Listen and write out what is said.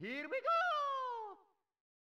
Here we go!